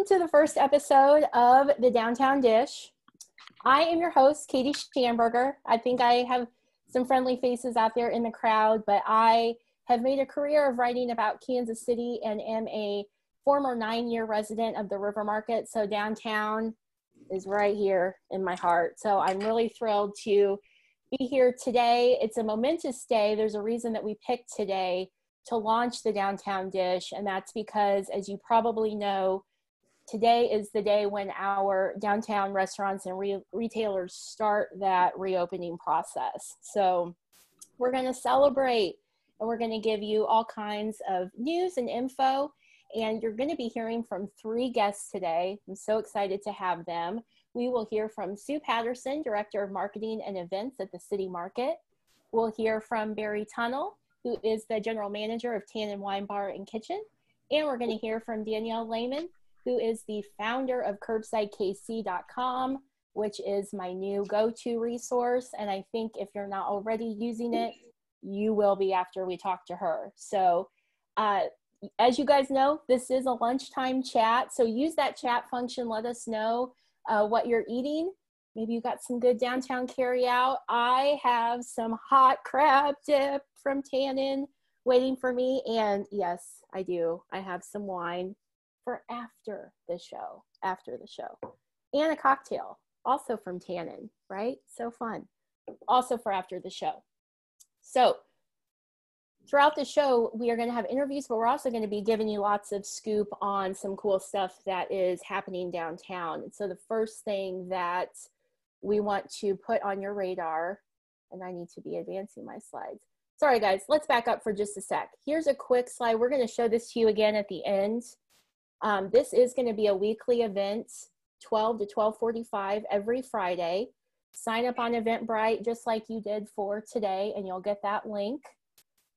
welcome to the first episode of the Downtown Dish. I am your host, Katie Schamberger. I think I have some friendly faces out there in the crowd, but I have made a career of writing about Kansas City and am a former nine year resident of the River Market. So downtown is right here in my heart. So I'm really thrilled to be here today. It's a momentous day. There's a reason that we picked today to launch the downtown dish, and that's because, as you probably know, today is the day when our downtown restaurants and re- retailers start that reopening process. So we're going to celebrate and we're going to give you all kinds of news and info. And you're going to be hearing from three guests today. I'm so excited to have them. We will hear from Sue Patterson, Director of Marketing and Events at the City Market. We'll hear from Barry Tunnell, who is the General Manager of Tannin Wine Bar and Kitchen. And we're going to hear from Danielle Lehman, who is the founder of CurbsideKC.com, which is my new go to resource. And I think if you're not already using it, you will be after we talk to her. So, uh, as you guys know, this is a lunchtime chat. So, use that chat function. Let us know uh, what you're eating. Maybe you got some good downtown carry out. I have some hot crab dip from Tannin waiting for me. And yes, I do. I have some wine for after the show, after the show, and a cocktail also from Tannin, right? So fun. Also for after the show. So, throughout the show, we are going to have interviews, but we're also going to be giving you lots of scoop on some cool stuff that is happening downtown. And so, the first thing that we want to put on your radar, and I need to be advancing my slides. Sorry, guys, let's back up for just a sec. Here's a quick slide. We're going to show this to you again at the end. Um, this is going to be a weekly event, 12 to 1245 every Friday. Sign up on Eventbrite just like you did for today, and you'll get that link.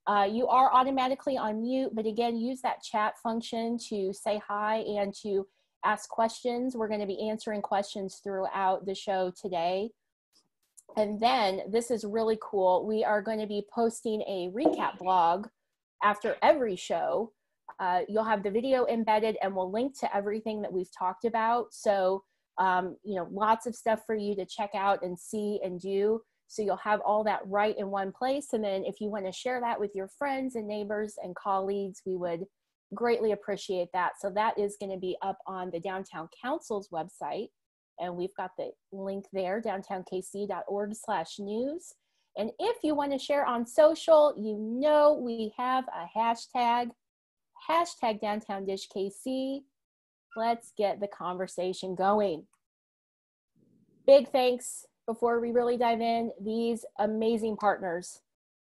Uh, you are automatically on mute, but again, use that chat function to say hi and to ask questions. We're going to be answering questions throughout the show today. And then this is really cool. We are going to be posting a recap blog after every show uh, you'll have the video embedded and we'll link to everything that we've talked about. So, um, you know, lots of stuff for you to check out and see and do. So you'll have all that right in one place. And then if you want to share that with your friends and neighbors and colleagues, we would greatly appreciate that. So that is going to be up on the Downtown Council's website. And we've got the link there, downtownkc.org slash news. And if you want to share on social, you know we have a hashtag hashtag downtown dish KC. Let's get the conversation going. Big thanks before we really dive in. These amazing partners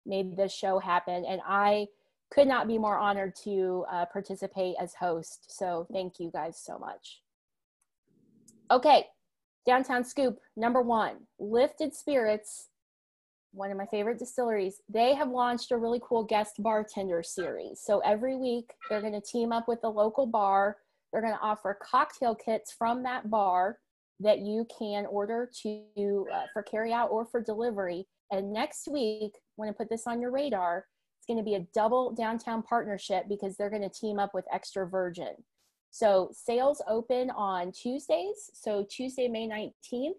made this show happen, and I could not be more honored to uh, participate as host. So thank you guys so much. Okay, downtown scoop number one lifted spirits one of my favorite distilleries, they have launched a really cool guest bartender series. So every week they're going to team up with the local bar. They're going to offer cocktail kits from that bar that you can order to uh, for carry out or for delivery. And next week, when I put this on your radar, it's going to be a double downtown partnership because they're going to team up with Extra Virgin. So sales open on Tuesdays. So Tuesday, May 19th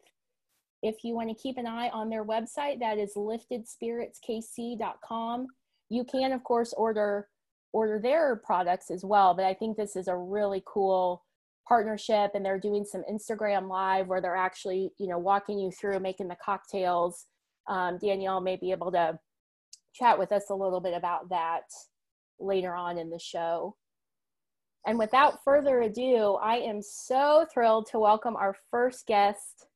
if you want to keep an eye on their website, that is liftedspiritskc.com. You can, of course, order order their products as well. But I think this is a really cool partnership, and they're doing some Instagram live where they're actually, you know, walking you through making the cocktails. Um, Danielle may be able to chat with us a little bit about that later on in the show. And without further ado, I am so thrilled to welcome our first guest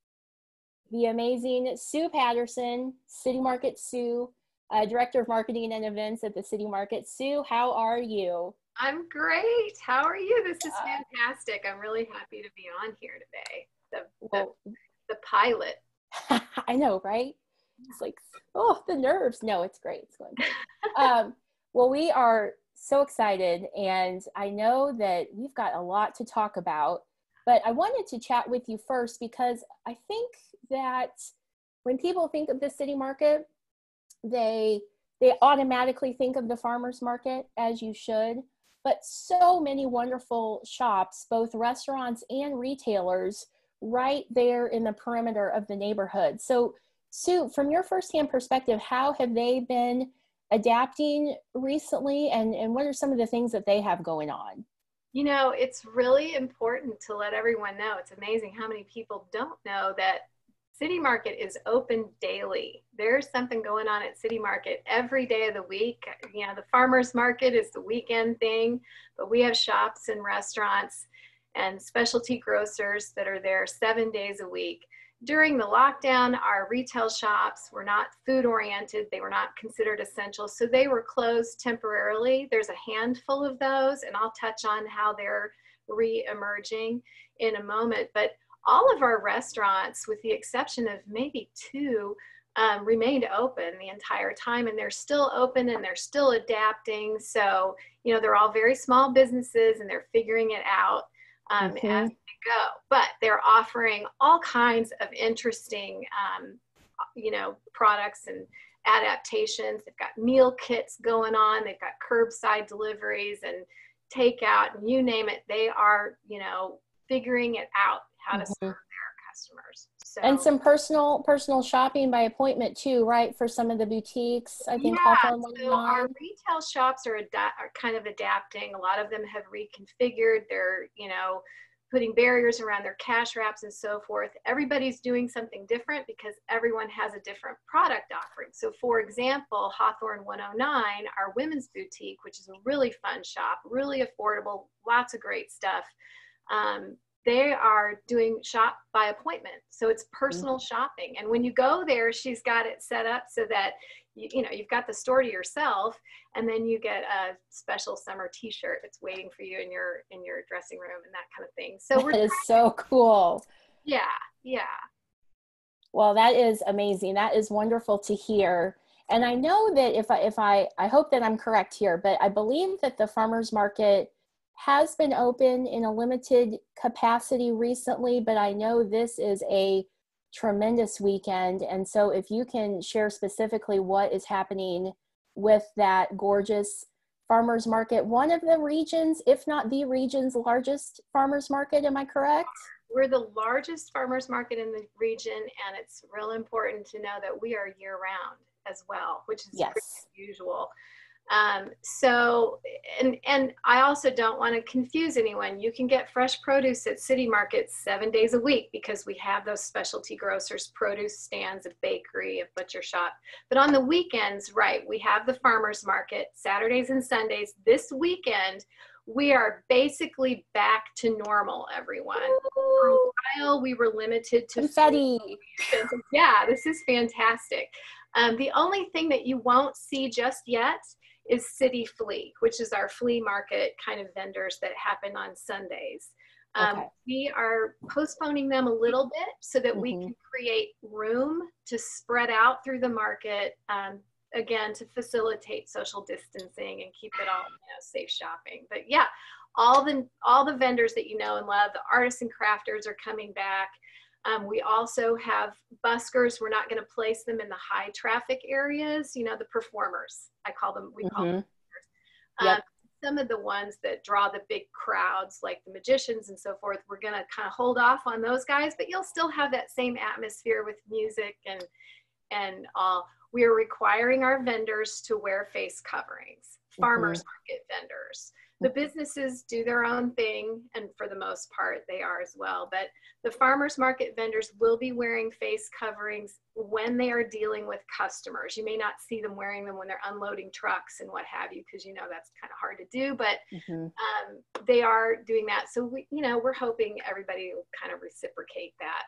the amazing Sue Patterson, City Market Sue, uh, Director of Marketing and Events at the City Market. Sue, how are you? I'm great. How are you? This is fantastic. I'm really happy to be on here today. The, the, the pilot. I know, right? It's like, oh, the nerves. No, it's great. It's going great. um, well, we are so excited, and I know that we've got a lot to talk about. But I wanted to chat with you first because I think that when people think of the city market, they they automatically think of the farmers market as you should. but so many wonderful shops, both restaurants and retailers, right there in the perimeter of the neighborhood. So, Sue, from your firsthand perspective, how have they been adapting recently, and, and what are some of the things that they have going on? You know, it's really important to let everyone know. It's amazing how many people don't know that City Market is open daily. There's something going on at City Market every day of the week. You know, the farmers market is the weekend thing, but we have shops and restaurants and specialty grocers that are there seven days a week. During the lockdown, our retail shops were not food oriented. They were not considered essential. So they were closed temporarily. There's a handful of those, and I'll touch on how they're re emerging in a moment. But all of our restaurants, with the exception of maybe two, um, remained open the entire time and they're still open and they're still adapting. So, you know, they're all very small businesses and they're figuring it out um, mm-hmm. as they go. But they're offering all kinds of interesting, um, you know, products and adaptations. They've got meal kits going on, they've got curbside deliveries and takeout, and you name it. They are, you know, figuring it out how to mm-hmm. serve their customers. So, and some personal personal shopping by appointment too, right? For some of the boutiques, I think yeah, so our retail shops are, ad- are kind of adapting. A lot of them have reconfigured. They're you know putting barriers around their cash wraps and so forth. Everybody's doing something different because everyone has a different product offering. So, for example, Hawthorne 109, our women's boutique, which is a really fun shop, really affordable, lots of great stuff. Um, they are doing shop by appointment. So it's personal mm-hmm. shopping. And when you go there, she's got it set up so that you, you know you've got the store to yourself and then you get a special summer t-shirt that's waiting for you in your in your dressing room and that kind of thing. So that is so cool. Yeah, yeah. Well, that is amazing. That is wonderful to hear. And I know that if I if I I hope that I'm correct here, but I believe that the farmers market has been open in a limited capacity recently, but I know this is a tremendous weekend. And so, if you can share specifically what is happening with that gorgeous farmers market, one of the regions, if not the region's largest farmers market, am I correct? We're the largest farmers market in the region, and it's real important to know that we are year round as well, which is yes. unusual. Um, so, and, and I also don't want to confuse anyone. You can get fresh produce at city markets seven days a week because we have those specialty grocers, produce stands, a bakery, a butcher shop. But on the weekends, right, we have the farmer's market, Saturdays and Sundays. This weekend, we are basically back to normal, everyone. For a while, we were limited to confetti. yeah, this is fantastic. Um, the only thing that you won't see just yet is City Flea, which is our flea market kind of vendors that happen on Sundays. Um, okay. We are postponing them a little bit so that mm-hmm. we can create room to spread out through the market. Um, again, to facilitate social distancing and keep it all you know, safe shopping. But yeah, all the all the vendors that you know and love, the artists and crafters are coming back. Um, we also have buskers. We're not going to place them in the high traffic areas. You know, the performers. I call them. We call mm-hmm. them. Yep. Um, some of the ones that draw the big crowds, like the magicians and so forth, we're going to kind of hold off on those guys. But you'll still have that same atmosphere with music and and all. We are requiring our vendors to wear face coverings. Farmers mm-hmm. market vendors the businesses do their own thing and for the most part they are as well. But the farmers market vendors will be wearing face coverings when they are dealing with customers. You may not see them wearing them when they're unloading trucks and what have you because you know that's kind of hard to do but mm-hmm. um, they are doing that. So we you know we're hoping everybody will kind of reciprocate that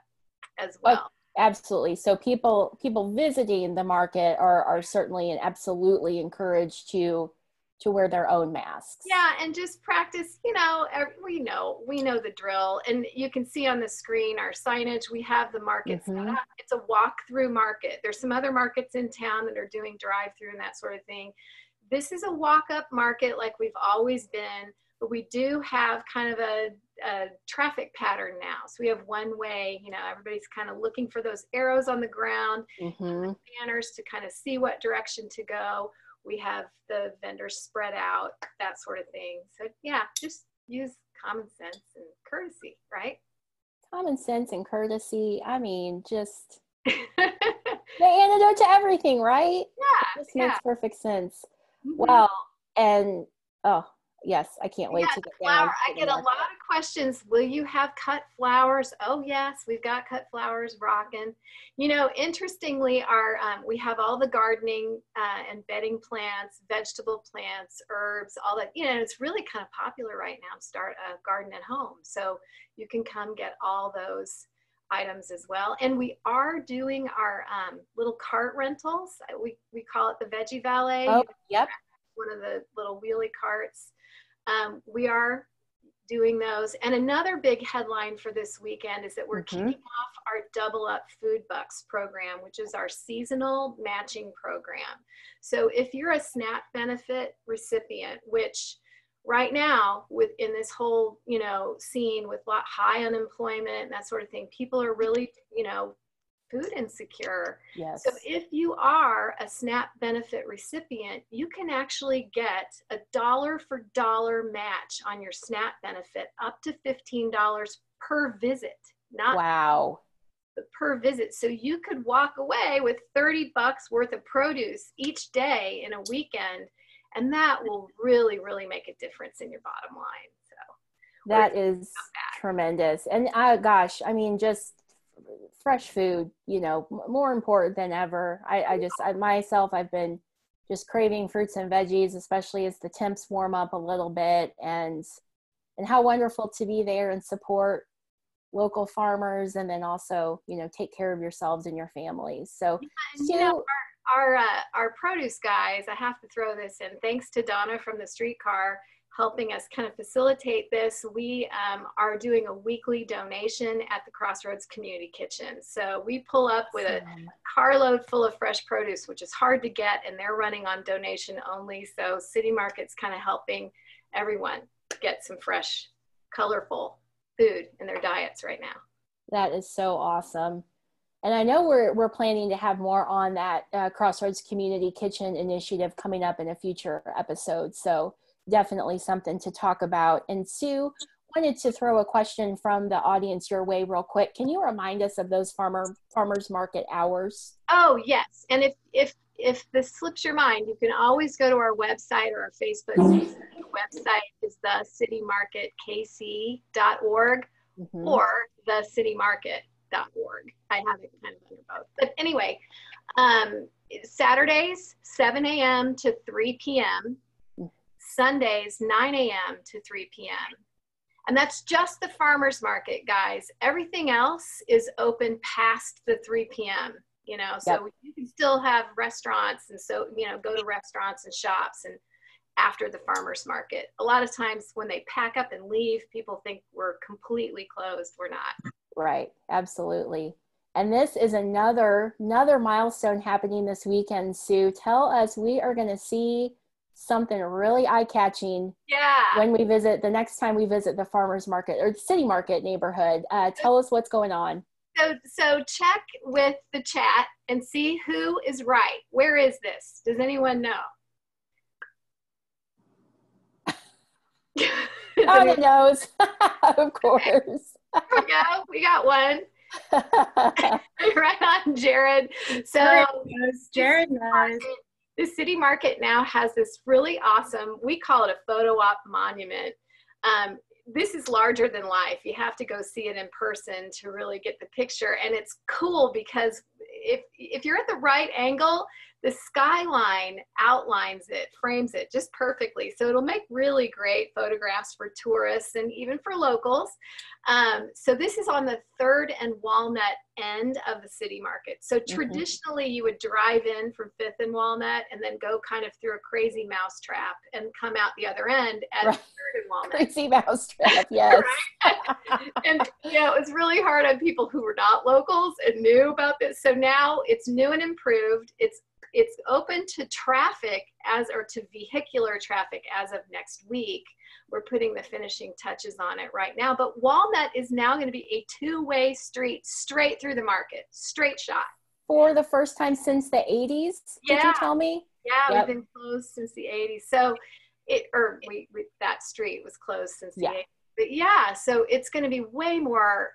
as oh, well. oh, absolutely. So people people visiting the market are are certainly and absolutely encouraged to to wear their own masks. Yeah, and just practice, you know, we know, we know the drill. And you can see on the screen our signage. We have the market mm-hmm. It's a walk-through market. There's some other markets in town that are doing drive-through and that sort of thing. This is a walk-up market like we've always been, but we do have kind of a, a traffic pattern now. So we have one way, you know, everybody's kind of looking for those arrows on the ground, mm-hmm. banners to kind of see what direction to go We have the vendors spread out, that sort of thing. So yeah, just use common sense and courtesy, right? Common sense and courtesy. I mean, just the antidote to everything, right? Yeah. This yeah. makes perfect sense. Mhm. Well, and oh yes, I can't wait Yeah, to get flower. down. I get a lot of questions. Will you have cut flowers? Oh yes, we've got cut flowers rocking. You know, interestingly, our um, we have all the gardening uh, and bedding plants, vegetable plants, herbs, all that. You know, it's really kind of popular right now to start a garden at home. So you can come get all those items as well. And we are doing our um, little cart rentals. We we call it the Veggie Valet Oh, yep. one of the little wheelie carts. Um, we are doing those. And another big headline for this weekend is that we're Mhm. kicking off our Double Up Food Bucks program, which is our seasonal matching program. So if you're a SNAP benefit recipient, which right now with in this whole you know scene with lot high unemployment and that sort of thing people are really you know food insecure Yes. so if you are a SNAP benefit recipient, you can actually get a dollar for dollar match on your SNAP benefit up to $15 per visit, not wow. per visit. So you could walk away with 30 bucks worth of produce each day in a weekend, and that will really, really make a difference in your bottom line. So That is tremendous. And uh, gosh, I mean, just fresh food, you know, m- more important than ever. I, I just, I myself, I've been just craving fruits and veggies, especially as the temps warm up a little bit and, and how wonderful to be there and support local farmers and then also, you know, take care of yourselves and your families. So, And, you know, Sue, our uh, our produce guys i have to throw this in thanks to donna from the streetcar helping us kind of facilitate this we um, are doing a weekly donation at the crossroads community kitchen so we pull up with a carload full of fresh produce which is hard to get and they're running on donation only so city market's kind of helping everyone get some fresh colorful food in their diets right now That is so awesome. And I know we're we're planning to have more on that uh, Crossroads Community Kitchen initiative coming up in a future episode. So definitely something to talk about. And Sue wanted to throw a question from the audience your way real quick. Can you remind us of those farmer farmers market hours? Oh yes, and if if if this slips your mind, you can always go to our website or our Facebook. The website is the citymarketkc.org Mhm. or the citymarket.org. I have it kind of under both. But anyway, um, Saturdays 7 a.m. to 3 p.m. Sundays 9 a.m. to 3 p.m. And that's just the farmers market, guys. Everything else is open past the 3 p.m. You know, so you can still have restaurants and so, you know, go to restaurants and shops and after the farmers market. A lot of times when they pack up and leave, people think we're completely closed. We're not. Right, absolutely. And this is another another milestone happening this weekend, Sue. Tell us we are going to see something really eye-catching Yeah. when we visit the next time we visit the farmers market or the city market neighborhood uh, tell us what's going on So, so check with the chat and see who is right. Where is this? Does anyone know? oh the nose of course There we go. We got one. right on, Jared. So Jared knows. Jared knows. The city market now has this really awesome, we call it a photo op monument. Um, this is larger than life. You have to go see it in person to really get the picture. And it's cool because if, if you're at the right angle, the skyline outlines it, frames it just perfectly. So it'll make really great photographs for tourists and even for locals. Um, so this is on the third and Walnut end of the city market. So traditionally you would drive in from Fifth and Walnut and then go kind of through a crazy mouse trap and come out the other end at Right. Third and Walnut. crazy mousetrap yes and you know, it was really hard on people who were not locals and knew about this. So now it's new and improved. It's it's open to traffic as or to vehicular traffic as of next week. We're putting the finishing touches on it right now. But Walnut is now going to be a two-way street straight through the market, straight shot. for the first time since the 80s did you tell me Yeah, yep. we've been closed since the 80s. So it, or we, we that street was closed since the 80s. But yeah, so it's going to be way more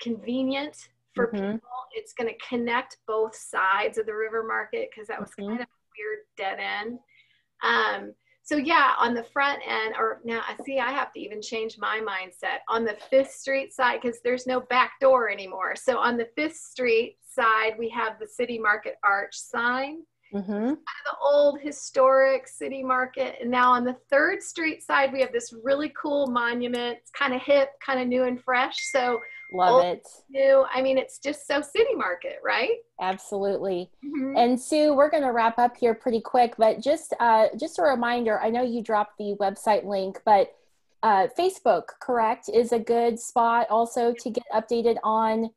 convenient for mm-hmm. people. It's going to connect both sides of the river market because that was mm-hmm. kind of a weird dead end. Um, so yeah, on the front end, or now I see I have to even change my mindset on the Fifth Street side because there's no back door anymore. So on the Fifth Street side, we have the City Market Arch sign Mm-hmm. the old historic city market. And now on the third street side, we have this really cool monument. It's kind of hip, kind of new and fresh. So love it. New. I mean, it's just so city market, right? Absolutely. Mm-hmm. And Sue, we're going to wrap up here pretty quick, but just uh, just a reminder. I know you dropped the website link, but uh, Facebook, correct, is a good spot also to get updated on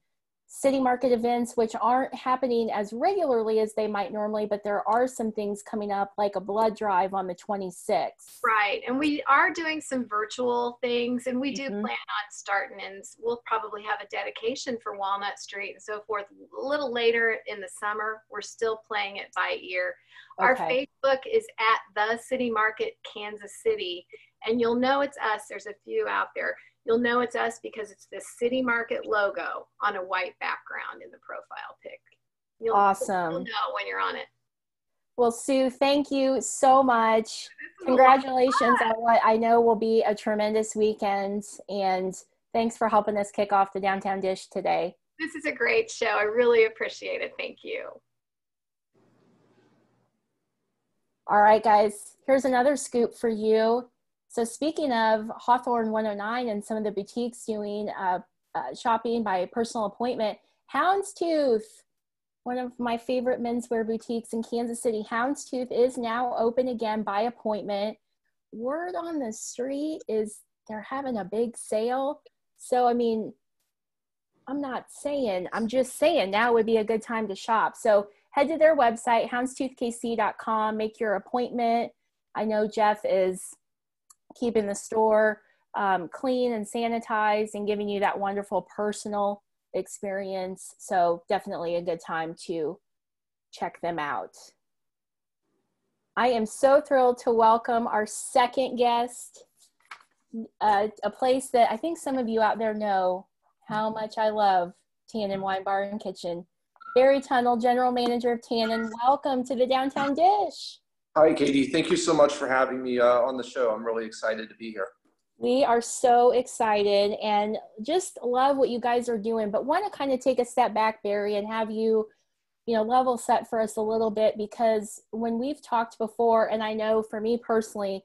city market events, which aren't happening as regularly as they might normally, but there are some things coming up like a blood drive on the 26th. Right. And we are doing some virtual things and we do mm-hmm. plan on starting and we'll probably have a dedication for Walnut Street and so forth a little later in the summer. We're still playing it by ear. Okay. Our Facebook is at the City Market Kansas City and you'll know it's us. There's a few out there. You'll know it's us because it's the City Market logo on a white background in the profile pic. You'll, awesome. You'll know when you're on it. Well, Sue, thank you so much. Congratulations on what I know will be a tremendous weekend. And thanks for helping us kick off the Downtown Dish today. This is a great show. I really appreciate it. Thank you. All right, guys, here's another scoop for you. So speaking of Hawthorne 109 and some of the boutiques doing uh, uh, shopping by personal appointment, Houndstooth, one of my favorite menswear boutiques in Kansas City, Houndstooth is now open again by appointment. Word on the street is they're having a big sale. So, I mean, I'm not saying, I'm just saying now would be a good time to shop. So, head to their website, houndstoothkc.com, make your appointment. I know Jeff is keeping the store um, clean and sanitized and giving you that wonderful personal experience. So definitely a good time to check them out. I am so thrilled to welcome our second guest, uh, a place that I think some of you out there know how much I love Tannin Wine Bar and Kitchen. Barry Tunnel, General Manager of Tannin, welcome to the Downtown Dish. Hi, Katie. Thank you so much for having me uh, on the show. I'm really excited to be here. We are so excited and just love what you guys are doing, but want to kind of take a step back, Barry, and have you, you know, level set for us a little bit because when we've talked before, and I know for me personally,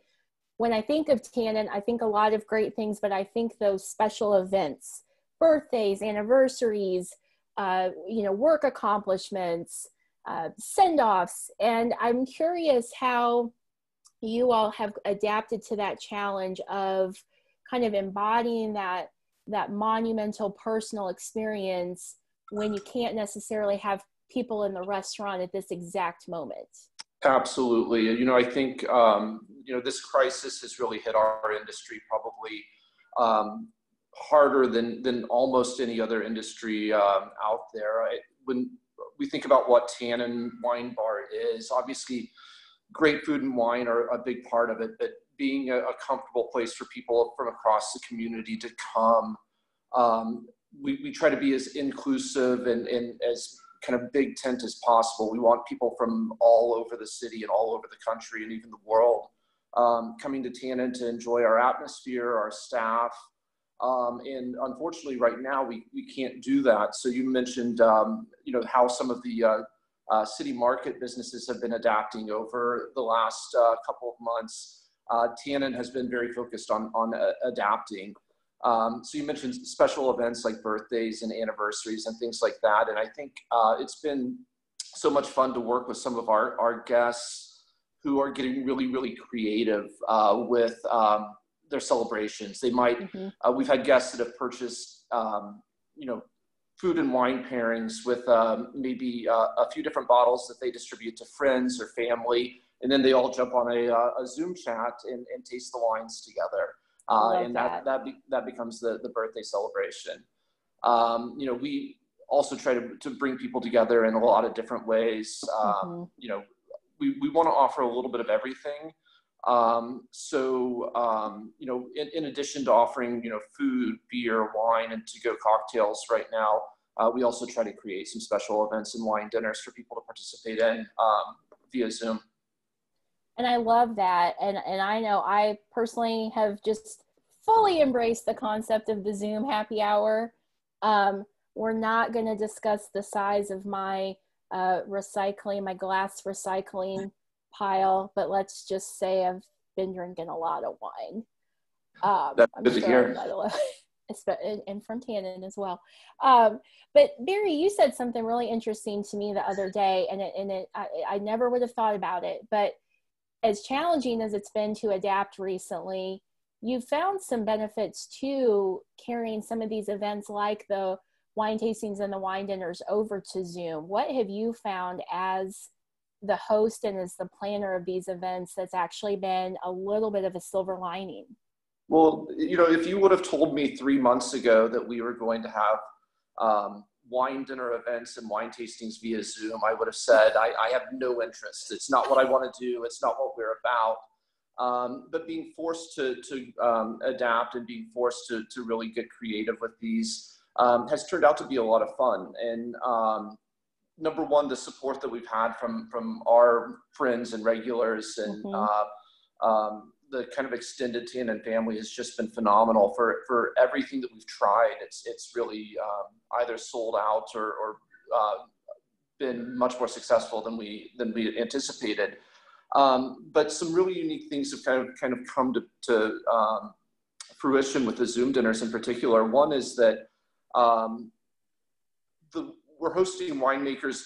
when I think of Tannin, I think a lot of great things, but I think those special events, birthdays, anniversaries, uh, you know, work accomplishments, uh, send offs. And I'm curious how you all have adapted to that challenge of kind of embodying that that monumental personal experience when you can't necessarily have people in the restaurant at this exact moment. Absolutely. You know i think um, you know this crisis has really hit our industry probably um, harder than than almost any other industry um, out there. I, when we think about what Tannin Wine Bar is, obviously great food and wine are a big part of it, but being a, a comfortable place for people from across the community to come. Um, we, we try to be as inclusive and, and as kind of big tent as possible. We want people from all over the city and all over the country and even the world um, coming to Tannin to enjoy our atmosphere, our staff, um, and unfortunately, right now we, we can't do that. So you mentioned, um, you know, how some of the uh, uh, city market businesses have been adapting over the last uh, couple of months. Uh, Tannin has been very focused on on uh, adapting. Um, so you mentioned special events like birthdays and anniversaries and things like that. And I think uh, it's been so much fun to work with some of our our guests who are getting really really creative with. Um, their celebrations. They might. Mm-hmm. Uh, we've had guests that have purchased, um, you know, food and wine pairings with um, maybe uh, a few different bottles that they distribute to friends or family, and then they all jump on a, uh, a Zoom chat and, and, taste the wines together. Uh, and that that that, be, that, becomes the the birthday celebration. Um, you know, we also try to to bring people together in a lot of different ways. Um, mm-hmm. You know, we, we want to offer a little bit of everything. Um, so, um, you know, in, in, addition to offering, you know, food, beer, wine, and to-go cocktails right now, uh, we also try to create some special events and wine dinners for people to participate in um, via Zoom. And I love that. And, and I know I personally have just fully embraced the concept of the Zoom happy hour. Um, we're not going to discuss the size of my uh, recycling, my glass recycling pile, but let's just say I've been drinking a lot of wine. Um, I'm good sure hear. and from Tannin as well. Um, but Barry, you said something really interesting to me the other day, and it, and it, I, I never would have thought about it. But as challenging as it's been to adapt recently, you found some benefits to carrying some of these events like the wine tastings and the wine dinners over to Zoom. What have you found as the host and as the planner of these events that's actually been a little bit of a silver lining? Well, you know, if you would have told me three months ago that we were going to have um, wine dinner events and wine tastings via Zoom, I would have said, I, I, have no interest. It's not what I want to do. It's not what we're about. Um, but being forced to, to um, adapt and being forced to, to really get creative with these um, has turned out to be a lot of fun. And um, number one, the support that we've had from from our friends and regulars and mm-hmm. uh, um, the kind of extended Tannin family has just been phenomenal for for everything that we've tried. It's it's really um, either sold out or, or uh, been much more successful than we than we anticipated. Um, but some really unique things have kind of kind of come to, to um, fruition with the Zoom dinners in particular. One is that um, the, we're hosting winemakers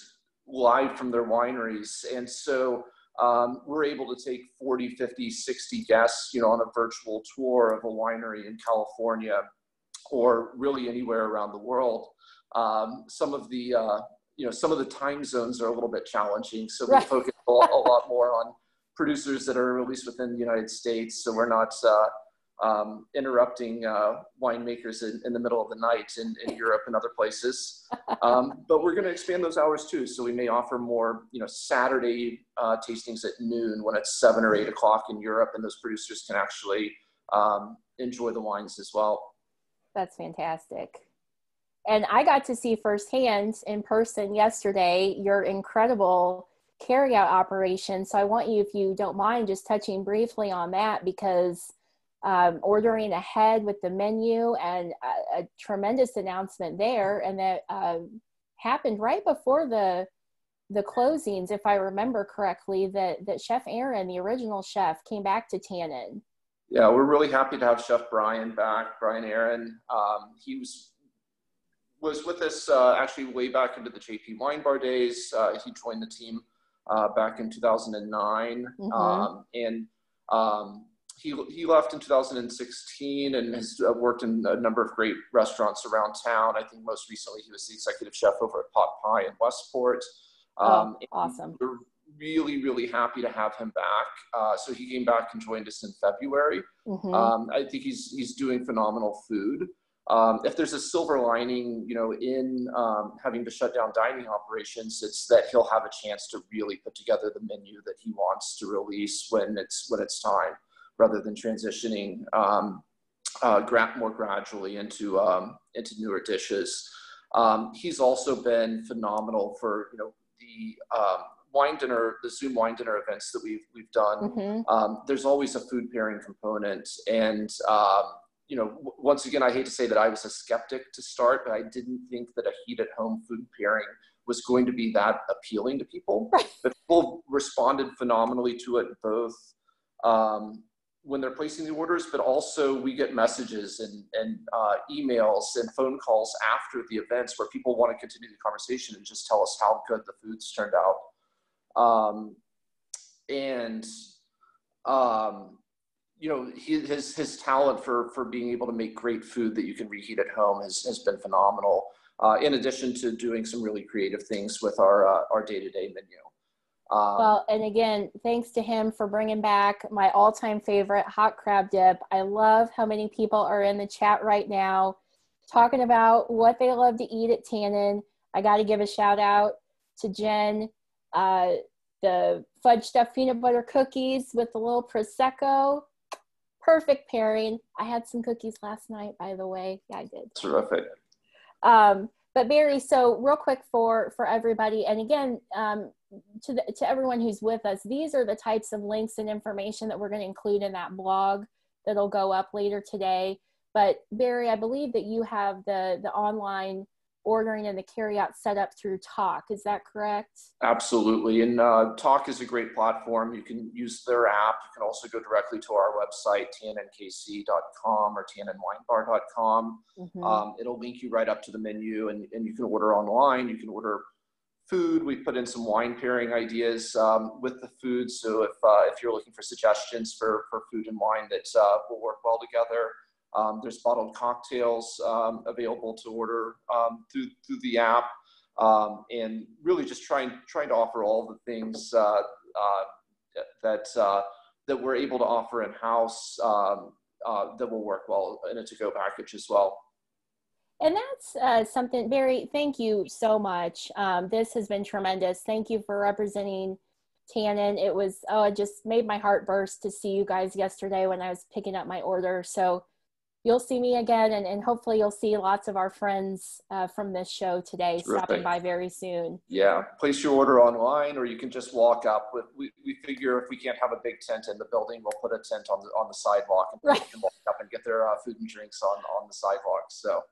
live from their wineries. And so um, we're able to take 40, 50, 60 guests, you know, on a virtual tour of a winery in California or really anywhere around the world. Um, some of the, uh, you know, some of the time zones are a little bit challenging. So we right. focus a, a, lot more on producers that are released within the United States. So we're not, uh, um, interrupting uh, winemakers in, in, the middle of the night in, in Europe and other places. Um, but we're going to expand those hours too. So we may offer more, you know, Saturday uh, tastings at noon when it's seven or eight o'clock in Europe, and those producers can actually um, enjoy the wines as well. That's fantastic. And I got to see firsthand in person yesterday your incredible carryout operation. So I want you, if you don't mind, just touching briefly on that because um, ordering ahead with the menu and a, a tremendous announcement there. And that uh, happened right before the the closings if i remember correctly that that chef aaron the original chef came back to tannin yeah we're really happy to have chef brian back brian aaron. Um, he was was with us uh, actually way back into the jp wine bar days. Uh, he joined the team uh, back in 2009 mm-hmm. um, and um, he, he left in 2016 and has uh, worked in a number of great restaurants around town. I think most recently he was the executive chef over at Pot Pie in Westport. Oh, um, oh, awesome. We're really, really happy to have him back. Uh, so he came back and joined us in February. Mm-hmm. Um, I think he's, he's doing phenomenal food. Um, if there's a silver lining, you know, in um, having to shut down dining operations, it's that he'll have a chance to really put together the menu that he wants to release when it's when it's time rather than transitioning um, uh, gra- more gradually into um, into newer dishes. Um, he's also been phenomenal for you know the um, wine dinner, the Zoom wine dinner events that we've we've done. Mm-hmm. Um, there's always a food pairing component, and um, you know, once again, I hate to say that I was a skeptic to start, but I didn't think that a heat at home food pairing was going to be that appealing to people. But people responded phenomenally to it both um, when they're placing the orders, but also we get messages and, and uh, emails and phone calls after the events where people want to continue the conversation and just tell us how good the foods turned out. Um, and, um, you know, his, his talent for, for being able to make great food that you can reheat at home has, has been phenomenal. Uh, in addition to doing some really creative things with our, uh, our day-to-day menu. Um, well, and again, thanks to him for bringing back my all time favorite hot crab dip. I love how many people are in the chat right now talking about what they love to eat at Tannin. I got to give a shout out to Jen. Uh, the fudge stuffed peanut butter cookies with the little prosecco. Perfect pairing. I had some cookies last night, by the way. Yeah, I did. Terrific. Um, but Barry, so real quick for for everybody, and again, um, to the, to everyone who's with us, these are the types of links and information that we're going to include in that blog that'll go up later today. But Barry, I believe that you have the the online ordering and the carryout set up through Tock. Is that correct? Absolutely. And uh, Tock is a great platform. You can use their app. You can also go directly to our website, tnnkc.com or tnnwinebar.com. Mm-hmm. Um, it'll link you right up to the menu and, and you can order online. You can order food. We put in some wine pairing ideas um, with the food. So if, uh, if you're looking for suggestions for, for food and wine that uh, will work well together, um, there's bottled cocktails um, available to order um, through, through the app. Um, and really just trying, trying to offer all the things uh, uh, that, uh, that we're able to offer in-house um, uh, that will work well in a to-go package as well. And that's uh, something, Barry, thank you so much. Um, this has been tremendous. Thank you for representing Tannin. It was, oh, it just made my heart burst to see you guys yesterday when I was picking up my order. So you'll see me again and, and hopefully you'll see lots of our friends uh, from this show today Terrific. stopping by very soon yeah place your order online or you can just walk up we, we figure if we can't have a big tent in the building we'll put a tent on the on the sidewalk and right. people can walk up and get their uh, food and drinks on on the sidewalk so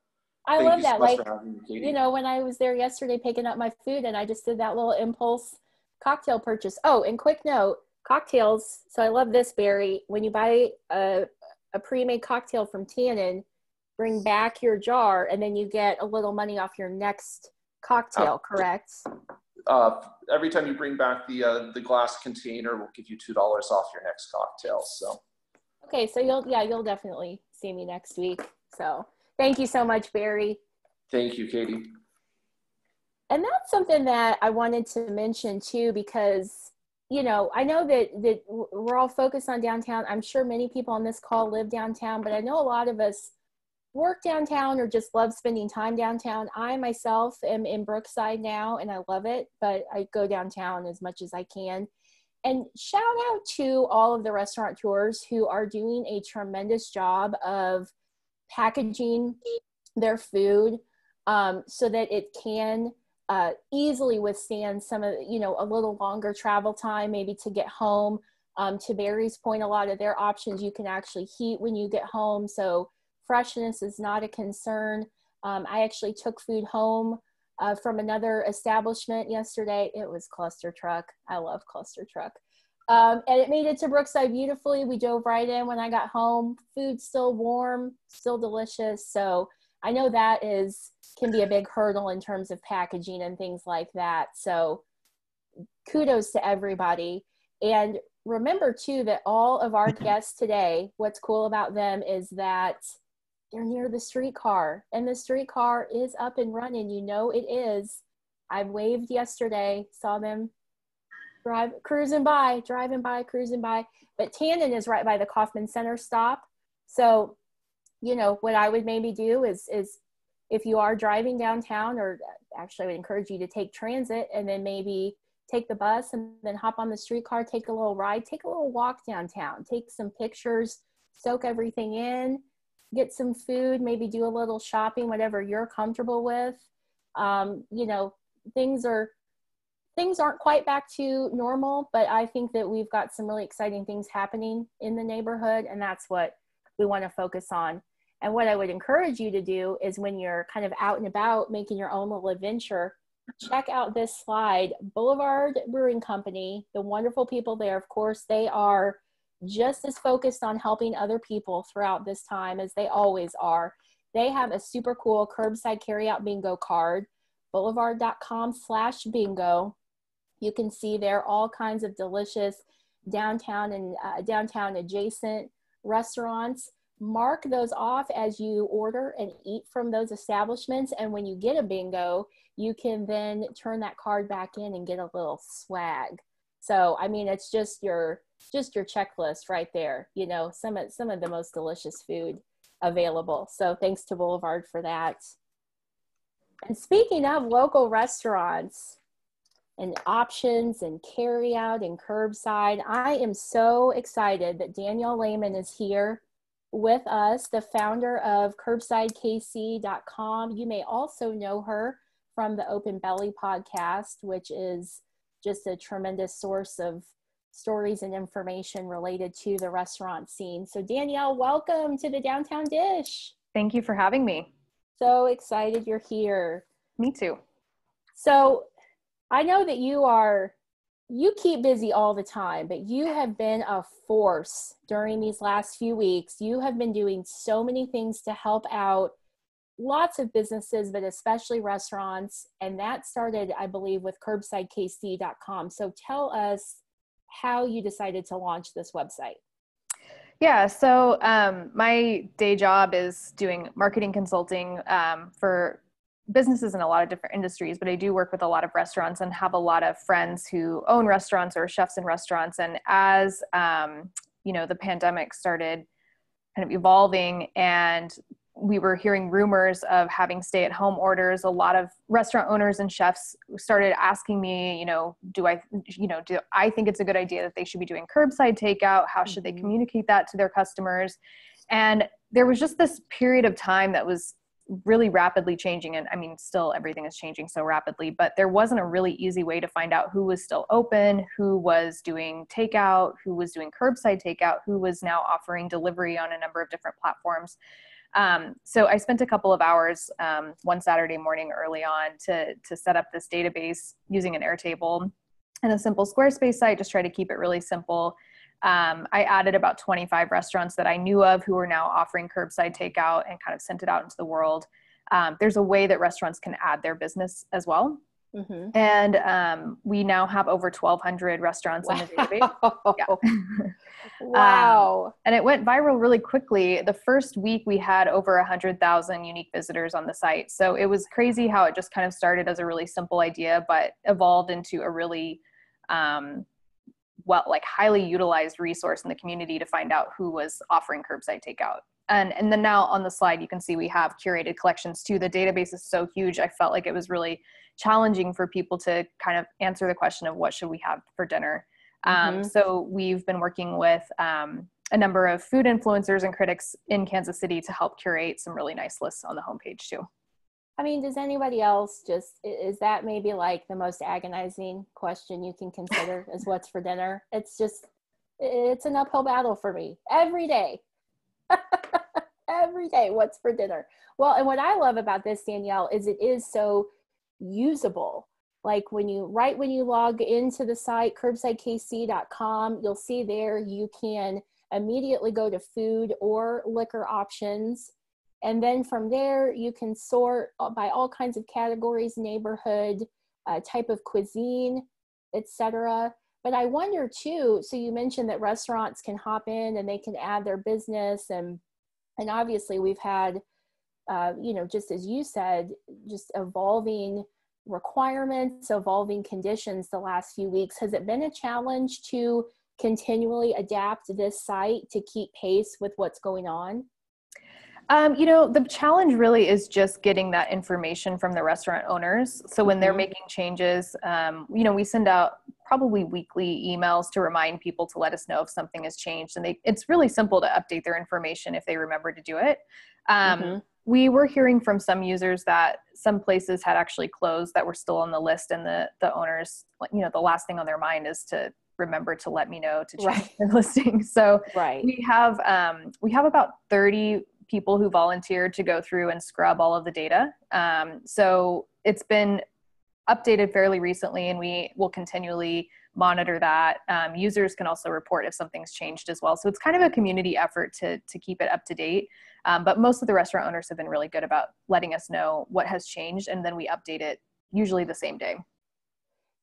I love that. like, you know, when I was there yesterday picking up my food and I just did that little impulse cocktail purchase. Oh, and quick note cocktails. So I love this, Barry. When you buy a, a pre-made cocktail from Tannin, bring back your jar, and then you get a little money off your next cocktail. Uh, correct? Uh, every time you bring back the uh, the glass container, we'll give you two dollars off your next cocktail. So. Okay, so you'll yeah you'll definitely see me next week. So thank you so much, Barry. Thank you, Katie. And that's something that I wanted to mention too, because you know, I know that that we're all focused on downtown. I'm sure many people on this call live downtown, but I know a lot of us work downtown or just love spending time downtown. I myself am in Brookside now and I love it, but I go downtown as much as I can. And shout out to all of the restaurateurs who are doing a tremendous job of packaging their food um, so that it can uh, easily withstand some of you know a little longer travel time maybe to get home. Um, to barry's point a lot of their options you can actually heat when you get home so freshness is not a concern. Um, i actually took food home uh, from another establishment yesterday. It was cluster truck. I love cluster truck um, and it made it to brookside beautifully we dove right in when i got home food still warm still delicious so i know that is can be a big hurdle in terms of packaging and things like that. So kudos to everybody. And remember too that all of our guests today, what's cool about them is that they're near the streetcar and the streetcar is up and running. You know it is. I waved yesterday, saw them drive cruising by, driving by, cruising by. But Tannin is right by the Kauffman Center stop. So, you know, what I would maybe do is is if you are driving downtown, or actually, I would encourage you to take transit and then maybe take the bus and then hop on the streetcar, take a little ride, take a little walk downtown, take some pictures, soak everything in, get some food, maybe do a little shopping, whatever you're comfortable with. Um, you know, things are things aren't quite back to normal, but I think that we've got some really exciting things happening in the neighborhood, and that's what we want to focus on. And what I would encourage you to do is when you're kind of out and about making your own little adventure, check out this slide. Boulevard Brewing Company, the wonderful people there, of course, they are just as focused on helping other people throughout this time as they always are. They have a super cool curbside carryout bingo card, boulevard.com slash bingo. You can see there all kinds of delicious downtown and uh, downtown adjacent restaurants mark those off as you order and eat from those establishments. And when you get a bingo, you can then turn that card back in and get a little swag. So, I mean, it's just your just your checklist right there. You know, some of some of the most delicious food available. So, thanks to Boulevard for that. And speaking of local restaurants, and options and carry out and curbside. I am so excited that Danielle Lehman is here with us, the founder of curbsidekc.com. You may also know her from the Open Belly podcast, which is just a tremendous source of stories and information related to the restaurant scene. So, Danielle, welcome to the Downtown Dish. Thank you for having me. So excited you're here. Me too. So, I know that you are you keep busy all the time, but you have been a force during these last few weeks. You have been doing so many things to help out lots of businesses, but especially restaurants. And that started, I believe, with curbsidekc.com. So tell us how you decided to launch this website. Yeah, so um, my day job is doing marketing consulting um, for businesses in a lot of different industries, but I do work with a lot of restaurants and have a lot of friends who own restaurants or chefs in restaurants. And as um, you know, the pandemic started kind of evolving and we were hearing rumors of having stay at home orders a lot of restaurant owners and chefs started asking me you know do i you know do i think it's a good idea that they should be doing curbside takeout how should mm-hmm. they communicate that to their customers and there was just this period of time that was really rapidly changing and i mean still everything is changing so rapidly but there wasn't a really easy way to find out who was still open who was doing takeout who was doing curbside takeout who was now offering delivery on a number of different platforms. Um, so i spent a couple of hours um, one saturday morning early on to to set up this database using an airtable and a simple squarespace site just try to keep it really simple um, I added about 25 restaurants that I knew of who were now offering curbside takeout and kind of sent it out into the world. Um, there's a way that restaurants can add their business as well. Mm-hmm. And um, we now have over 1,200 restaurants wow. in the database. Yeah. wow. Um, and it went viral really quickly. The first week, we had over 100,000 unique visitors on the site. So it was crazy how it just kind of started as a really simple idea, but evolved into a really um, well like highly utilized resource in the community to find out who was offering curbside takeout. And and then now on the slide you can see we have curated collections too. The database is so huge i felt like it was really challenging for people to kind of answer the question of what should we have for dinner. Um, mm-hmm. um, so we've been working with um, a number of food influencers and critics in kansas city to help curate some really nice lists on the homepage too I mean, does anybody else just is that maybe like the most agonizing question you can consider is what's for dinner? It's just it's an uphill battle for me every day. every day, what's for dinner? Well, and what I love about this Danielle is it is so usable. Like when you right when you log into the site curbsidekc.com, you'll see there you can immediately go to food or liquor options and then from there, you can sort by all kinds of categories, neighborhood, uh, type of cuisine, etc. But I wonder too, so you mentioned that restaurants can hop in and they can add their business and and obviously we've had uh, you know, just as you said, just evolving requirements, evolving conditions the last few weeks. Has it been a challenge to continually adapt this site to keep pace with what's going on? Um, you know, the challenge really is just getting that information from the restaurant owners. So when they're mm-hmm. making changes, um, you know, we send out probably weekly emails to remind people to let us know if something has changed. And they, it's really simple to update their information if they remember to do it. Um, mm-hmm. We were hearing from some users that some places had actually closed that were still on the list, and the the owners, you know, the last thing on their mind is to remember to let me know to change right. their listing. So right. we have um, we have about 30 people who volunteered to go through and scrub all of the data. Um, so it's been updated fairly recently, and we will continually monitor that. Um, users can also report if something's changed as well. So it's kind of a community effort to, to keep it up to date. Um, but most of the restaurant owners have been really good about letting us know what has changed, and then we update it usually the same day.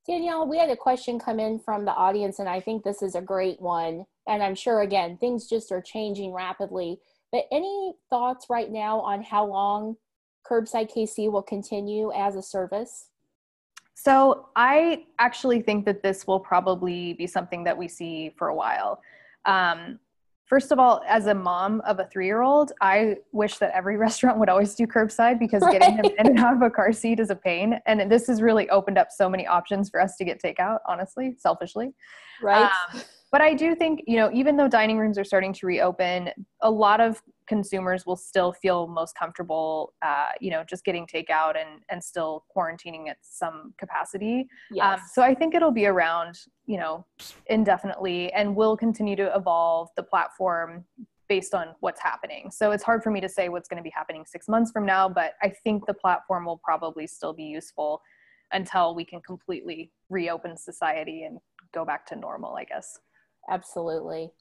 Danielle, we had a question come in from the audience, and I think this is a great one. And I'm sure, again, things just are changing rapidly. But any thoughts right now on how long Curbside KC will continue as a service? So I actually think that this will probably be something that we see for a while. Um, first of all, as a mom of a three year old, I wish that every restaurant would always do curbside because right. getting him in and out of a car seat is a pain. And this has really opened up so many options for us to get takeout, honestly, selfishly. Right. Um, but I do think, you know, even though dining rooms are starting to reopen, a lot of consumers will still feel most comfortable, uh, you know, just getting takeout and, and still quarantining at some capacity. Um, yes. Um, so I think it'll be around, you know, indefinitely and will continue to evolve the platform based on what's happening. So it's hard for me to say what's going to be happening six months from now, but I think the platform will probably still be useful until we can completely reopen society and go back to normal, I guess. Absolutely.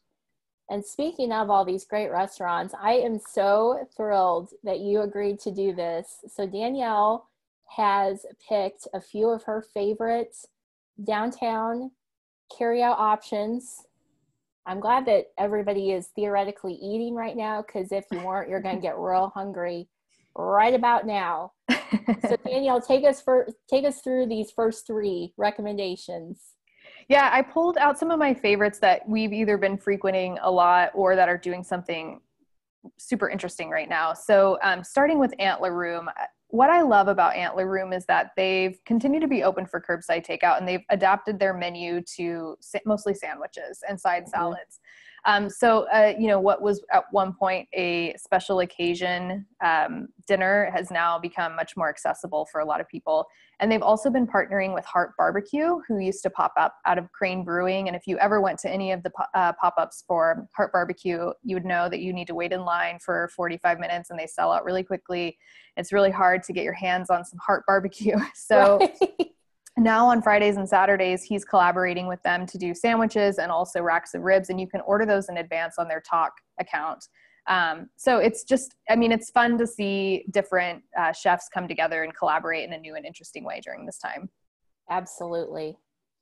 And speaking of all these great restaurants, I am so thrilled that you agreed to do this. So, Danielle has picked a few of her favorite downtown carryout options. I'm glad that everybody is theoretically eating right now because if you weren't, you're going to get real hungry right about now. so, Danielle, take us for take us through these first three recommendations. Yeah, I pulled out some of my favorites that we've either been frequenting a lot or that are doing something super interesting right now. So, um, starting with Antler Room, what I love about Antler Room is that they've continued to be open for curbside takeout and they've adapted their menu to mostly sandwiches and side mm-hmm. salads. Um, so, uh, you know, what was at one point a special occasion um, dinner has now become much more accessible for a lot of people. And they've also been partnering with Harp Barbecue, who used to pop up out of Crane Brewing. And if you ever went to any of the uh, pop ups for Harp Barbecue, you would know that you need to wait in line for 45 minutes and they sell out really quickly. It's really hard to get your hands on some Harp Barbecue. So, right now on Fridays and Saturdays, he's collaborating with them to do sandwiches and also racks of ribs, and you can order those in advance on their Tock account. Um, so it's just, I mean, it's fun to see different uh, chefs come together and collaborate in a new and interesting way during this time. Absolutely.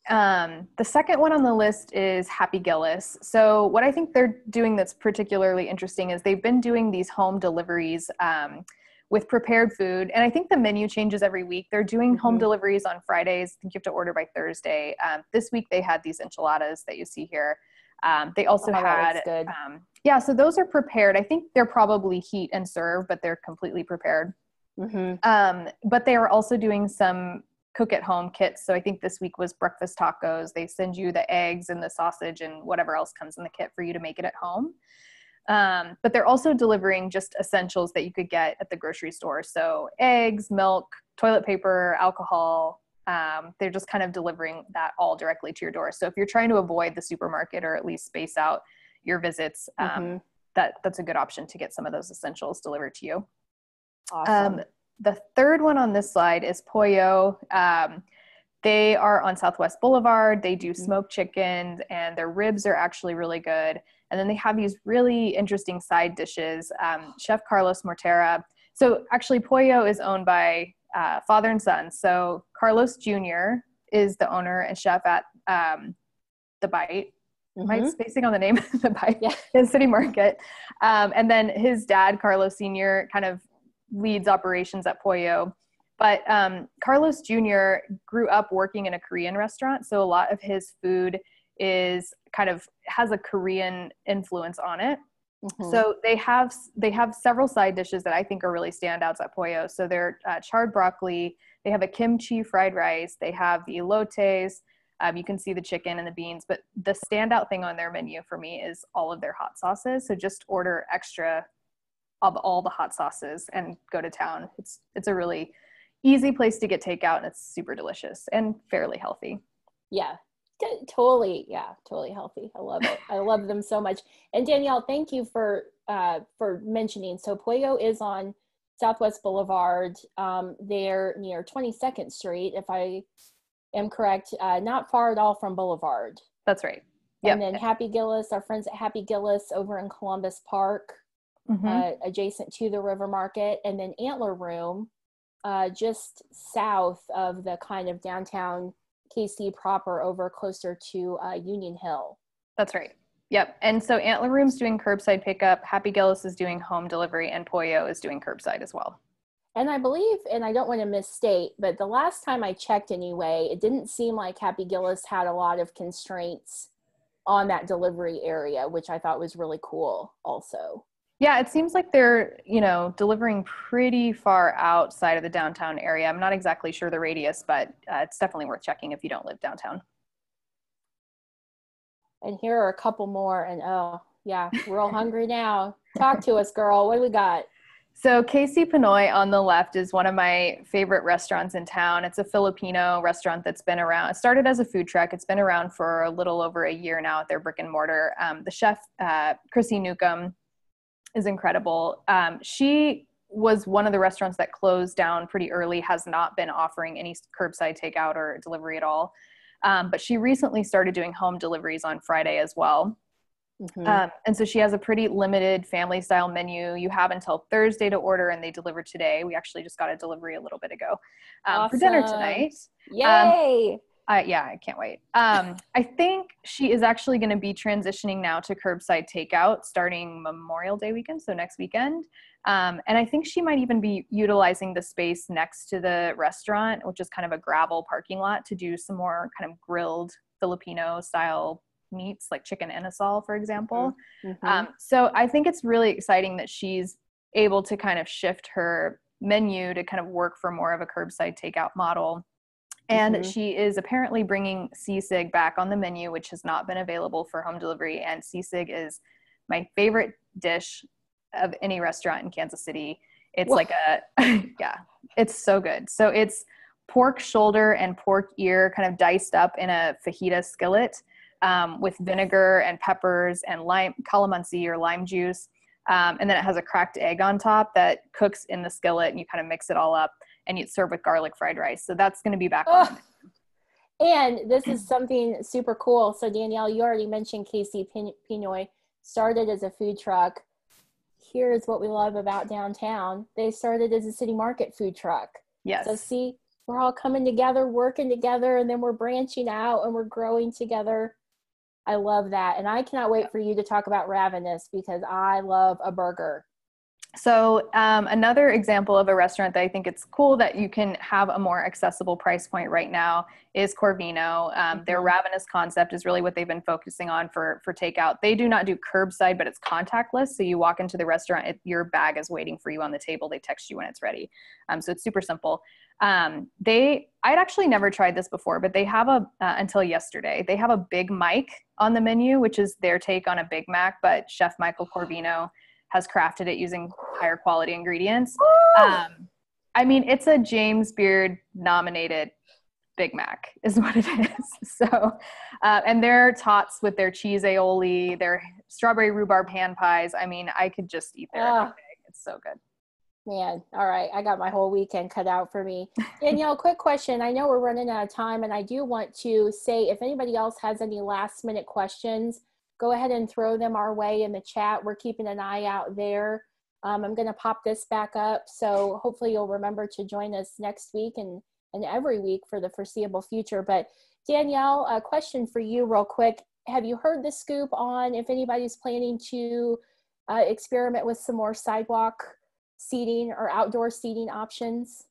Um, the second one on the list is Happy Gillis. So, what I think they're doing that's particularly interesting is they've been doing these home deliveries. Um, with prepared food. And I think the menu changes every week. They're doing mm-hmm. home deliveries on Fridays. I think you have to order by Thursday. Um, this week they had these enchiladas that you see here. Um, they also oh, had, um, yeah, so those are prepared. I think they're probably heat and serve, but they're completely prepared. Mm-hmm. Um, but they are also doing some cook at home kits. So I think this week was breakfast tacos. They send you the eggs and the sausage and whatever else comes in the kit for you to make it at home. Um, but they're also delivering just essentials that you could get at the grocery store. So eggs, milk, toilet paper, alcohol. Um, they're just kind of delivering that all directly to your door. So if you're trying to avoid the supermarket or at least space out your visits, um, mm-hmm. that that's a good option to get some of those essentials delivered to you. Awesome. Um, the third one on this slide is Pollo. Um, they are on Southwest Boulevard. They do mm-hmm. smoked chickens, and their ribs are actually really good. And then they have these really interesting side dishes. Um, Chef Carlos Mortera. So actually, Pollo is owned by uh, father and son. So Carlos Jr. is the owner and chef at um, The Bite. Mm-hmm. Am I spacing on the name of The Bite? Yeah. in City Market. Um, and then his dad, Carlos Sr., kind of leads operations at Pollo. But um, Carlos Jr. grew up working in a Korean restaurant. So a lot of his food is kind of has a Korean influence on it. Mm-hmm. So they have they have several side dishes that I think are really standouts at Pollo. So they're uh, charred broccoli. They have a kimchi fried rice. They have the elotes. Um, you can see the chicken and the beans, but the standout thing on their menu for me is all of their hot sauces. So just order extra of all the hot sauces and go to town. It's it's a really easy place to get takeout and it's super delicious and fairly healthy. Yeah, totally yeah totally healthy. I love it. I love them so much. And danielle thank you for uh for mentioning. So pollo is on southwest boulevard um they're near 22nd street if i am correct uh not far at all from boulevard. That's right. Yep. and then happy gillis our friends at happy gillis over in columbus park mm-hmm. uh, adjacent to the river market. And then antler room uh just south of the kind of downtown KC proper over closer to uh, Union Hill. That's right. Yep. And so Antler Room's doing curbside pickup, Happy Gillis is doing home delivery, and Pollo is doing curbside as well. And I believe, and I don't want to misstate, but the last time I checked anyway, it didn't seem like Happy Gillis had a lot of constraints on that delivery area, which I thought was really cool also. Yeah, it seems like they're, you know, delivering pretty far outside of the downtown area. I'm not exactly sure the radius, but uh, it's definitely worth checking if you don't live downtown. And here are a couple more. And oh, yeah, we're all hungry now. Talk to us, girl. What do we got? So KC Pinoy on the left is one of my favorite restaurants in town. It's a Filipino restaurant that's been around. It started as a food truck. It's been around for a little over a year now at their brick and mortar. Um, the chef, uh, Chrissy Nucum, is incredible. Um, she was one of the restaurants that closed down pretty early, has not been offering any curbside takeout or delivery at all. Um, but she recently started doing home deliveries on Friday as well. Mm-hmm. Um, and so she has a pretty limited family style menu. You have until Thursday to order, and they deliver today. We actually just got a delivery a little bit ago um, awesome. for dinner tonight. Um, Yay! I, yeah, I can't wait. Um, I think she is actually going to be transitioning now to curbside takeout starting Memorial Day weekend, so next weekend. Um, and I think she might even be utilizing the space next to the restaurant, which is kind of a gravel parking lot, to do some more kind of grilled Filipino style meats like chicken inasal for example mm-hmm. um, so i think it's really exciting that she's able to kind of shift her menu to kind of work for more of a curbside takeout model and mm-hmm. she is apparently bringing sisig back on the menu which has not been available for home delivery and sisig is my favorite dish of any restaurant in kansas city it's like a yeah it's so good so it's pork shoulder and pork ear kind of diced up in a fajita skillet um, with vinegar and peppers and lime, calamansi or lime juice. Um, and then it has a cracked egg on top that cooks in the skillet and you kind of mix it all up and you serve with garlic fried rice. So that's going to be back oh. on. And this is something super cool. So Danielle, you already mentioned KC Pinoy started as a food truck. Here's what we love about downtown. They started as a city market food truck. Yes. So see, we're all coming together, working together, and then we're branching out and we're growing together. I love that. And I cannot wait for you to talk about Ravenous because I love a burger. So, um, another example of a restaurant that I think it's cool that you can have a more accessible price point right now is Corvino. Um, mm-hmm. Their Ravenous concept is really what they've been focusing on for for takeout. They do not do curbside, but it's contactless. So you walk into the restaurant, it, your bag is waiting for you on the table. They text you when it's ready. Um, so it's super simple. Um, they, I'd actually never tried this before, but they have a, uh, until yesterday, they have a Big Mike on the menu, which is their take on a Big Mac, but Chef Michael Corvino has crafted it using higher quality ingredients. Um, I mean, it's a James Beard nominated Big Mac, is what it is. So, uh, and their tots with their cheese aioli, their strawberry rhubarb hand pies. I mean, I could just eat there day. It's so good. Man, all right. I got my whole weekend cut out for me. Danielle, quick question. I know we're running out of time, and I do want to say if anybody else has any last minute questions, go ahead and throw them our way in the chat. We're keeping an eye out there. Um, I'm going to pop this back up. So hopefully you'll remember to join us next week and, and every week for the foreseeable future. But Danielle, a question for you, real quick. Have you heard the scoop on if anybody's planning to uh, experiment with some more sidewalk seating or outdoor seating options?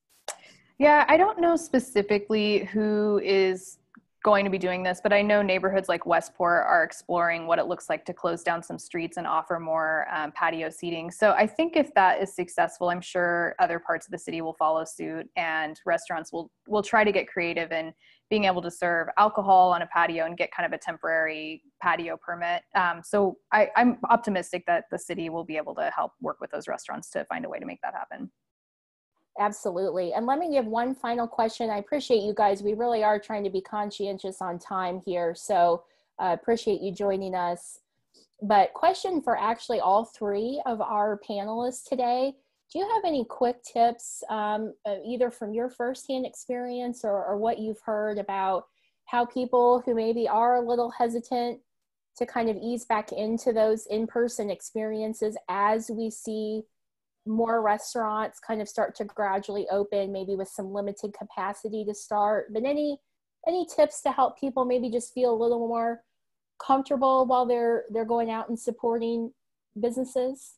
Yeah, I don't know specifically who is going to be doing this, but I know neighborhoods like Westport are exploring what it looks like to close down some streets and offer more um, patio seating. So I think if that is successful, I'm sure other parts of the city will follow suit, and restaurants will will try to get creative in being able to serve alcohol on a patio and get kind of a temporary patio permit. Um, so I, I'm optimistic that the city will be able to help work with those restaurants to find a way to make that happen. Absolutely. And let me give one final question. I appreciate you guys. We really are trying to be conscientious on time here. So I uh, appreciate you joining us. But question for actually all three of our panelists today. Do you have any quick tips, um, uh, either from your firsthand experience or, or what you've heard about how people who maybe are a little hesitant to kind of ease back into those in-person experiences as we see more restaurants kind of start to gradually open maybe with some limited capacity to start. But any any tips to help people maybe just feel a little more comfortable while they're they're going out and supporting businesses?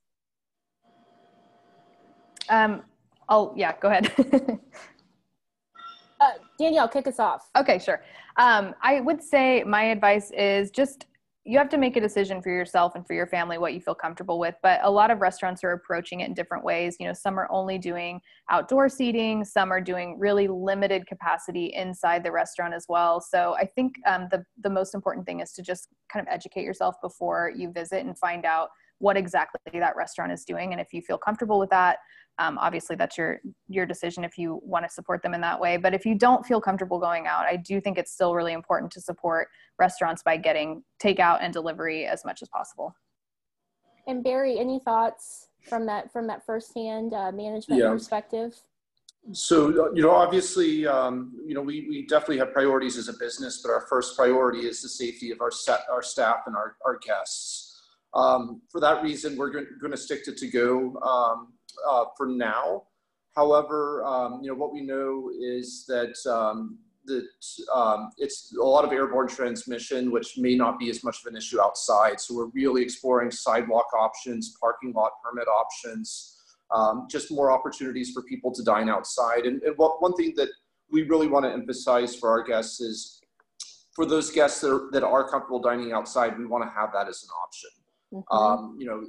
Um oh yeah go ahead. Uh, danielle kick us off. Okay sure. Um i would say my advice is just you have to make a decision for yourself and for your family what you feel comfortable with but a lot of restaurants are approaching it in different ways. You know some are only doing outdoor seating some are doing really limited capacity inside the restaurant as well. So i think um, the, the most important thing is to just kind of educate yourself before you visit and find out what exactly that restaurant is doing and if you feel comfortable with that um, obviously that's your your decision if you want to support them in that way. But if you don't feel comfortable going out i do think it's still really important to support restaurants by getting takeout and delivery as much as possible. And barry any thoughts from that from that firsthand uh, management yeah. perspective? So you know obviously um, you know we, we definitely have priorities as a business but our first priority is the safety of our set our staff and our, our guests. Um, for that reason, we're going to stick to to go um, uh, for now. However, um, you know what we know is that um, that um, it's a lot of airborne transmission, which may not be as much of an issue outside. So we're really exploring sidewalk options, parking lot permit options, um, just more opportunities for people to dine outside. And, and what, one thing that we really want to emphasize for our guests is for those guests that are, that are comfortable dining outside, we want to have that as an option. Mm-hmm. Um, you know,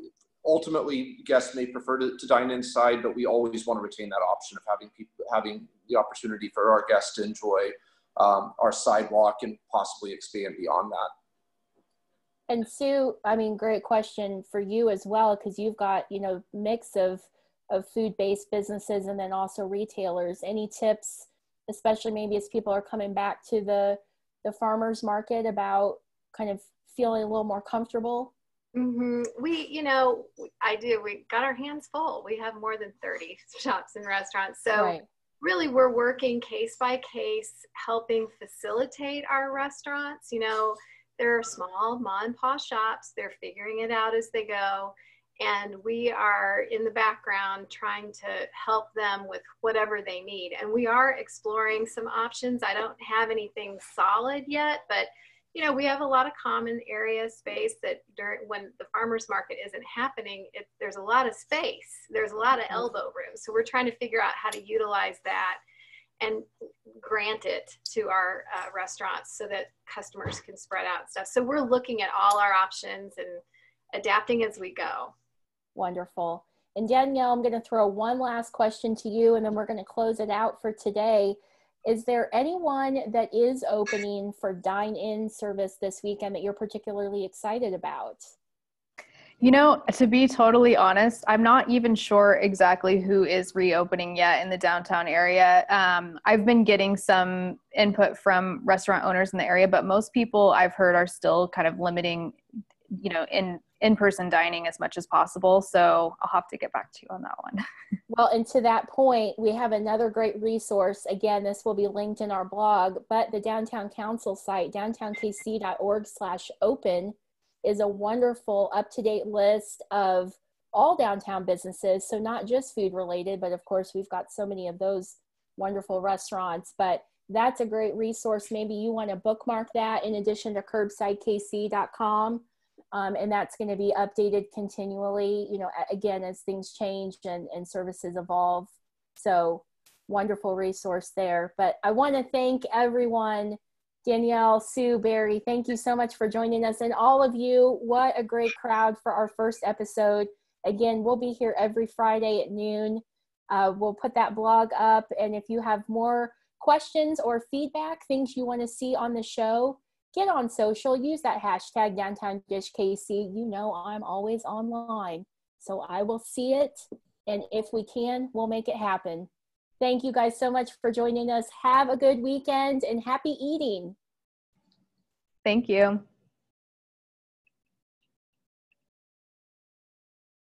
ultimately guests may prefer to, to, dine inside, but we always want to retain that option of having people having the opportunity for our guests to enjoy um, our sidewalk and possibly expand beyond that. And Sue, I mean, great question for you as well, because you've got you know mix of of food-based businesses and then also retailers. Any tips, especially maybe as people are coming back to the the farmers market about kind of feeling a little more comfortable Mm-hmm. We, you know, I do. We got our hands full. We have more than 30 shops and restaurants. So, right. really, we're working case by case, helping facilitate our restaurants. You know, they're small mom and pop shops, they're figuring it out as they go. And we are in the background trying to help them with whatever they need. And we are exploring some options. I don't have anything solid yet, but you know, we have a lot of common area space that during when the farmers market isn't happening, it, there's a lot of space. There's a lot of mm-hmm. elbow room. So we're trying to figure out how to utilize that and grant it to our uh, restaurants so that customers can spread out stuff. So we're looking at all our options and adapting as we go. Wonderful. And Danielle, I'm going to throw one last question to you and then we're going to close it out for today. Is there anyone that is opening for dine in service this weekend that you're particularly excited about? You know, to be totally honest, I'm not even sure exactly who is reopening yet in the downtown area. Um, I've been getting some input from restaurant owners in the area, but most people I've heard are still kind of limiting, you know, in in-person dining as much as possible. So I'll have to get back to you on that one. well, and to that point, we have another great resource. Again, this will be linked in our blog, but the Downtown Council site, downtownkc.org slash open, is a wonderful up-to-date list of all downtown businesses. So not just food related, but of course we've got so many of those wonderful restaurants. But that's a great resource. Maybe you want to bookmark that in addition to curbsidekc.com um, and that's going to be updated continually you know again as things change and, and services evolve. So wonderful resource there. But i want to thank everyone. Danielle sue barry thank you so much for joining us and all of you. What a great crowd for our first episode. Again we'll be here every friday at noon. Uh, we'll put that blog up and if you have more questions or feedback things you want to see on the show get on social, use that hashtag downtown dish KC. You know I'm always online. So I will see it. And if we can, we'll make it happen. Thank you guys so much for joining us. Have a good weekend and happy eating. Thank you.